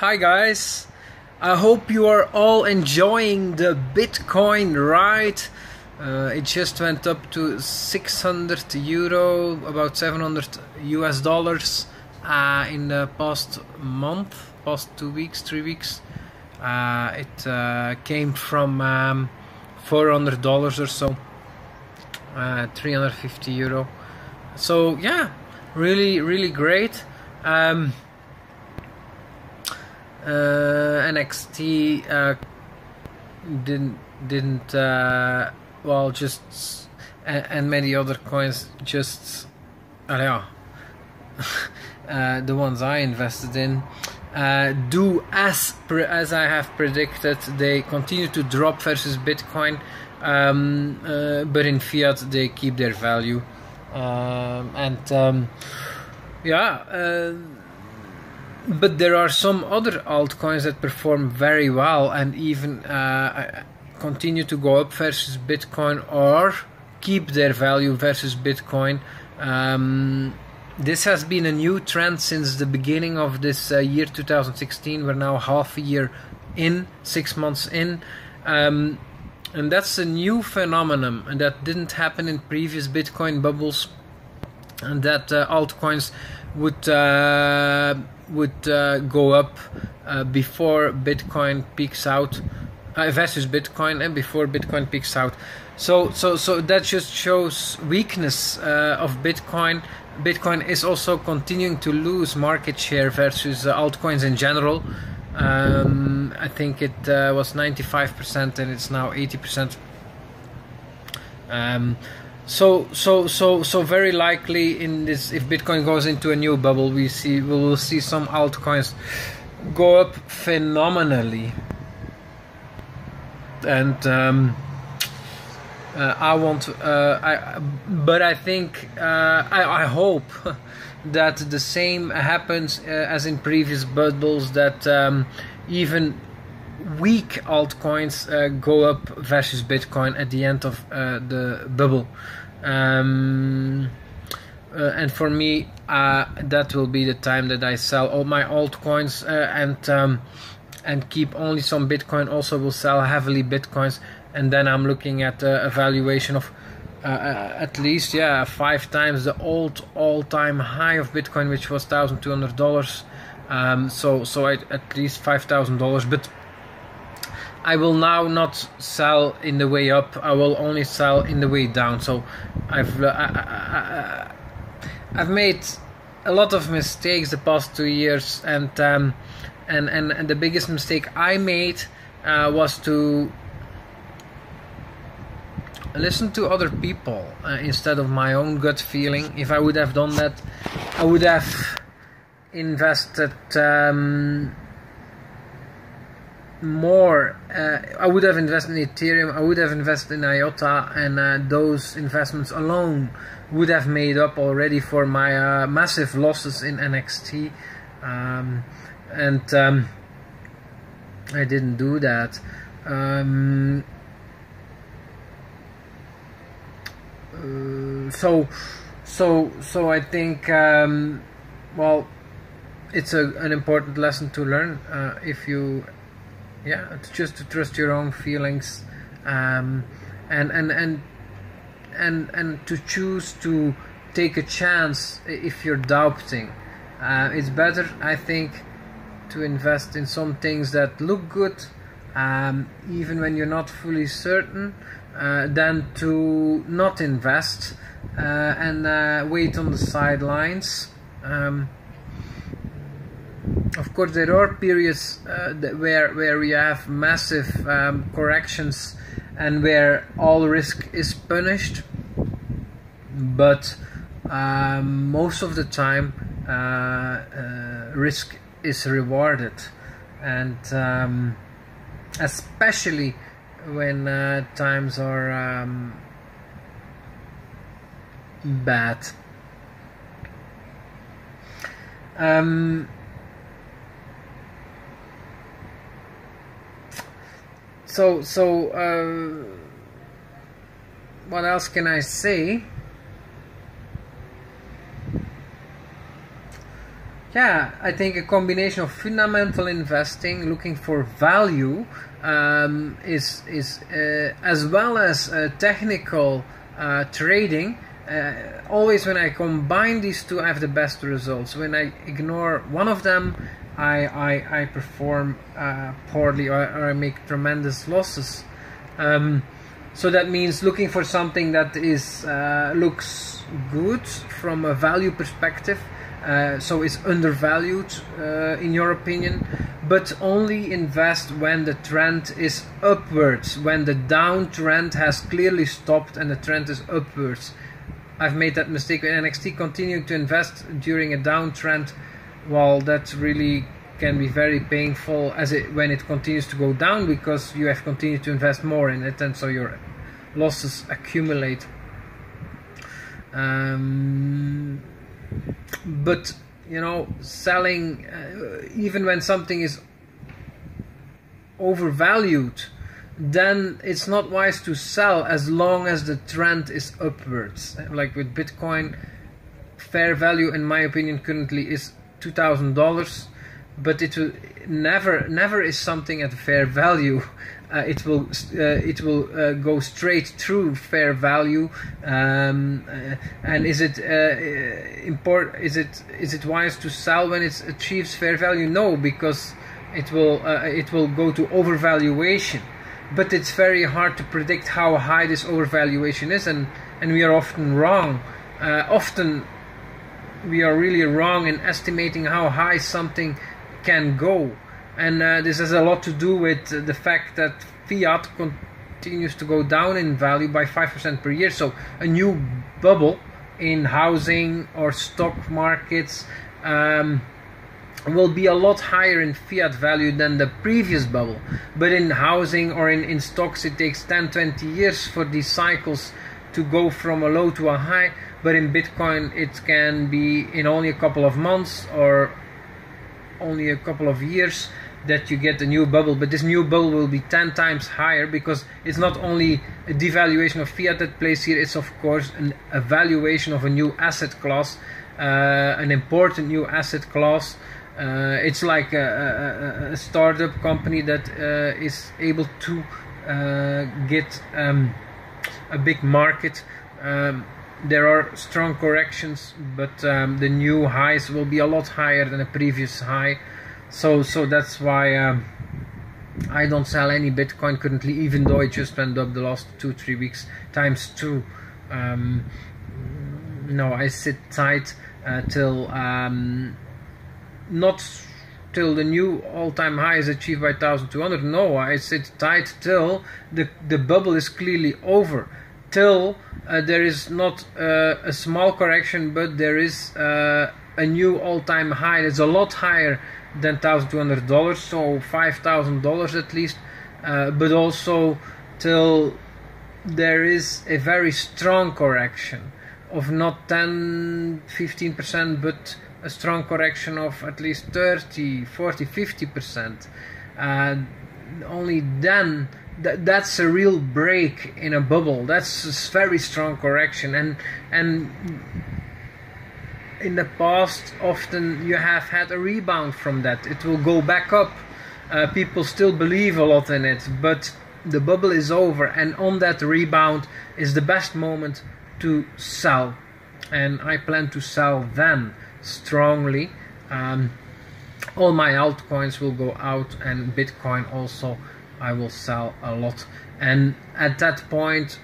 Hi guys. I hope you are all enjoying the Bitcoin ride. Uh, it just went up to 600 euro, about 700 US dollars uh, in the past month, past two weeks, three weeks. Uh, it uh, came from um, 400 dollars or so, uh, 350 euro. So yeah, really, really great. Um, NXT uh, didn't didn't uh, well just and, and, many other coins just uh, yeah uh, the ones I invested in uh, do as as I have predicted they continue to drop versus Bitcoin um, uh, but in fiat they keep their value. Um, and um, yeah uh, but there are some other altcoins that perform very well and even uh, continue to go up versus Bitcoin or keep their value versus Bitcoin. Um, this has been a new trend since the beginning of this uh, year 2016. We're now half a year in, six months in. Um, and that's a new phenomenon and that didn't happen in previous Bitcoin bubbles and that uh, altcoins would uh, would uh, go up uh, before Bitcoin peaks out uh, versus Bitcoin and before Bitcoin peaks out. So so so that just shows weakness uh, of Bitcoin. Bitcoin is also continuing to lose market share versus uh, altcoins in general. Um, I think it uh, was 95% and it's now 80%. Um, so so so so very likely in this if bitcoin goes into a new bubble we see we will see some altcoins go up phenomenally. And um, uh, I want uh, I but I think uh, I, I hope that the same happens uh, as in previous bubbles that um, even weak altcoins uh, go up versus Bitcoin at the end of uh, the bubble. Um, uh, and for me, uh, that will be the time that I sell all my altcoins uh, and um, and keep only some Bitcoin. Also, will sell heavily Bitcoins, and then I'm looking at a valuation of. Uh, at least yeah five times the old all-time high of bitcoin which was $1200 um, so so at, at least $5000 but I will now not sell in the way up. I will only sell in the way down. So I've uh, I, have made a lot of mistakes the past two years, and um, and, and and the biggest mistake I made uh, was to listen to other people uh, instead of my own gut feeling. If I would have done that, I would have invested. Um, more uh, I would have invested in Ethereum I would have invested in IOTA and uh, those investments alone would have made up already for my uh, massive losses in NXT um, and um, I didn't do that. Um, uh, so so so I think um, well it's a, an important lesson to learn uh, if you yeah just to trust your own feelings um, and and and and and to choose to take a chance if you're doubting. Uh, it's better i think to invest in some things that look good um, even when you're not fully certain uh, than to not invest uh, and uh, wait on the sidelines um, of course there are periods uh, where where we have massive um, corrections and where all risk is punished. But um, most of the time uh, uh, risk is rewarded. And um, especially when uh, times are um, bad so so uh, what else can I say yeah, I think a combination of fundamental investing, looking for value, um, is is uh, as well as uh, technical uh, trading. Uh, always, when I combine these two, I have the best results. When I ignore one of them, I I, I perform uh, poorly or, or, I make tremendous losses. Um, so that means looking for something that is uh, looks good from a value perspective uh, so it's undervalued uh, in your opinion but only invest when the trend is upwards. When the downtrend has clearly stopped and the trend is upwards. I've made that mistake. With NXT continuing to invest during a downtrend well that really can be very painful as it when it continues to go down because you have continued to invest more in it and so your losses accumulate. Um, but you know selling uh, even when something is overvalued then it's not wise to sell as long as the trend is upwards. Like with bitcoin fair value in my opinion currently is $2000 but it will never never is something at fair value. Uh, it will uh, it will uh, go straight through fair value. Um, uh, and is it uh, import is it is it wise to sell when it achieves fair value? No because it will uh, it will go to overvaluation. But it's very hard to predict how high this overvaluation is and and we are often wrong. Often we are really wrong in estimating how high something can go. And uh, this has a lot to do with the fact that fiat continues to go down in value by 5% per year. So a new bubble in housing or stock markets um, will be a lot higher in fiat value than the previous bubble. But in housing or in, in stocks it takes 10 20 years for these cycles to go from a low to a high but in bitcoin it can be in only a couple of months or only a couple of years that you get a new bubble. But this new bubble will be 10 times higher because it's not only a devaluation of fiat that plays here it's of course an evaluation of a new asset class uh, an important new asset class. Uh, it's like a, a, a, startup company that uh, is able to uh, get um, a big market. Um, there are strong corrections but um, the new highs will be a lot higher than the previous high. So so that's why um, I don't sell any Bitcoin currently even though it just went up the last two three weeks times two. Um, no I sit tight uh, till um, not till the new all-time high is achieved by 1200 no I sit tight till the the bubble is clearly over. Till uh, there is not uh, a small correction but there is uh, a new all-time high that's a lot higher than $1,200 so $5,000 at least. Uh, but also till there is a very strong correction of not 10 15% but a strong correction of at least 30 40 50% uh, only then th- that's a real break in a bubble. That's a very strong correction. And and in the past often you have had a rebound from that. It will go back up. Uh, people still believe a lot in it but the bubble is over and on that rebound is the best moment to sell. And I plan to sell then strongly. Um, all my altcoins will go out and Bitcoin also I will sell a lot. And at that point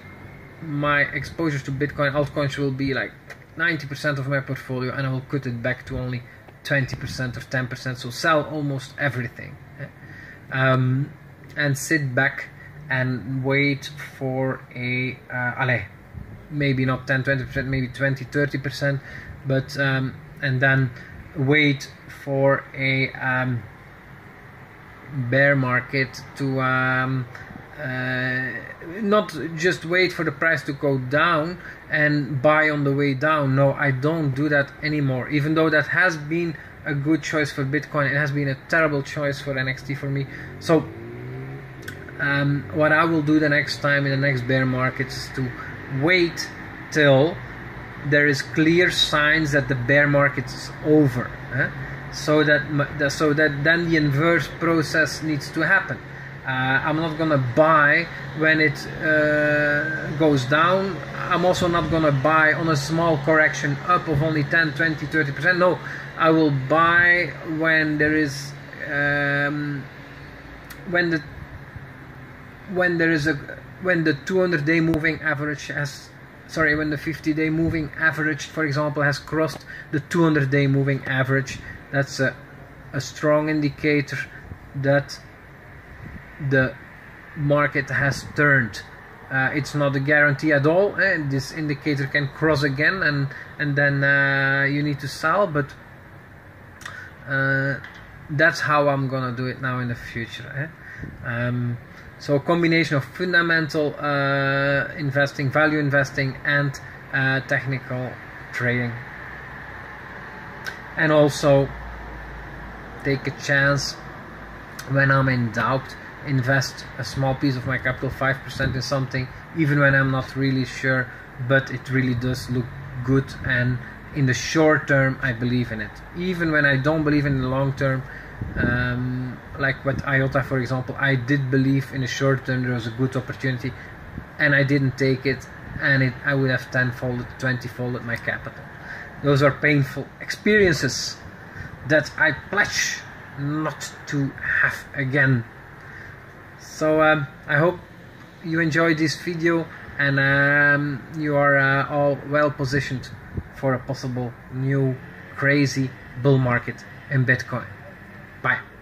my exposure to Bitcoin altcoins will be like 90% of my portfolio and I will cut it back to only 20% or 10% so sell almost everything. Um, and sit back and wait for a uh, allez, maybe not 10 20% maybe 20 30% but um, and then wait for a um, bear market to um, uh, not just wait for the price to go down and buy on the way down. No, I don't do that anymore. Even though that has been a good choice for Bitcoin, it has been a terrible choice for NXT for me. So, um, what I will do the next time in the next bear market is to wait till there is clear signs that the bear market is over. Huh? so that so that then the inverse process needs to happen. Uh, I'm not gonna buy when it uh, goes down. I'm also not gonna buy on a small correction up of only 10, 20, 30 percent. No, I will buy when there is um, when the when there is a when the 200 day moving average has sorry when the 50 day moving average for example has crossed the 200 day moving average that's a, a strong indicator that the market has turned uh, it's not a guarantee at all eh? this indicator can cross again and and then uh, you need to sell but uh, that's how I'm gonna do it now in the future eh? um, so a combination of fundamental uh, investing value investing and uh, technical trading. And also take a chance when I'm in doubt invest a small piece of my capital 5% in something even when I'm not really sure but it really does look good and in the short term I believe in it. Even when I don't believe in the long term um, like with IOTA for example I did believe in the short term there was a good opportunity and I didn't take it and it I would have tenfolded 20 folded my capital those are painful experiences that I pledge not to have again so um, I hope you enjoyed this video and um, you are uh, all well positioned for a possible new crazy bull market in Bitcoin. Bye.